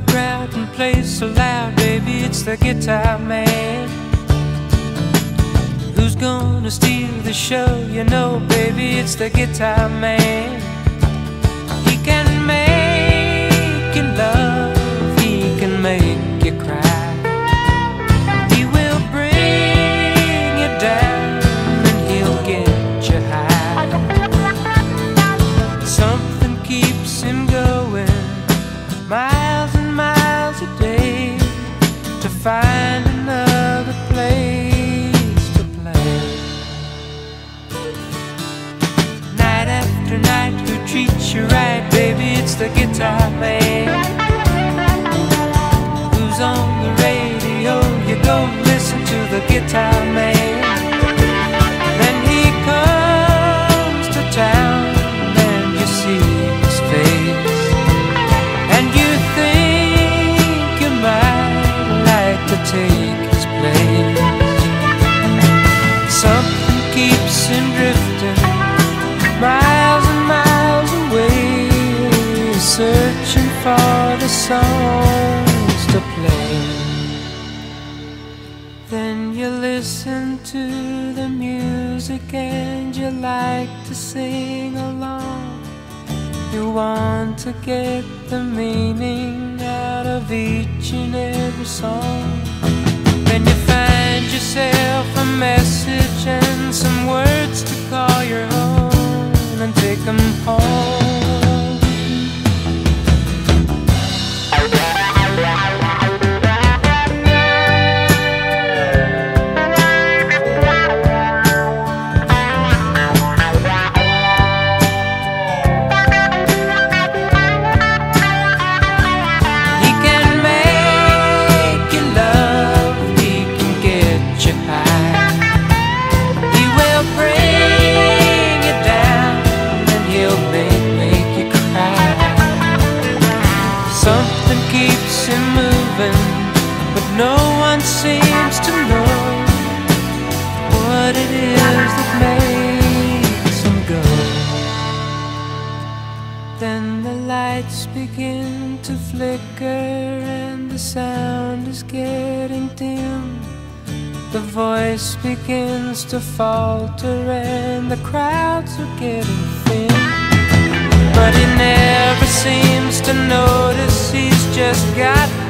the crowd and plays so loud, baby, it's the guitar man. Who's gonna steal the show? You know, baby, it's the guitar man. After night, who treats you right, baby? It's the guitar man. Who's on the radio? You go listen to the guitar man. Then he comes to town and you see his face. And you think you might like to take his place. Songs to play. Then you listen to the music and you like to sing along. You want to get the meaning out of each and every song. Him moving, but no one seems to know what it is that makes him go. Then the lights begin to flicker and the sound is getting dim. The voice begins to falter and the crowds are getting thin. But he never seems to notice just got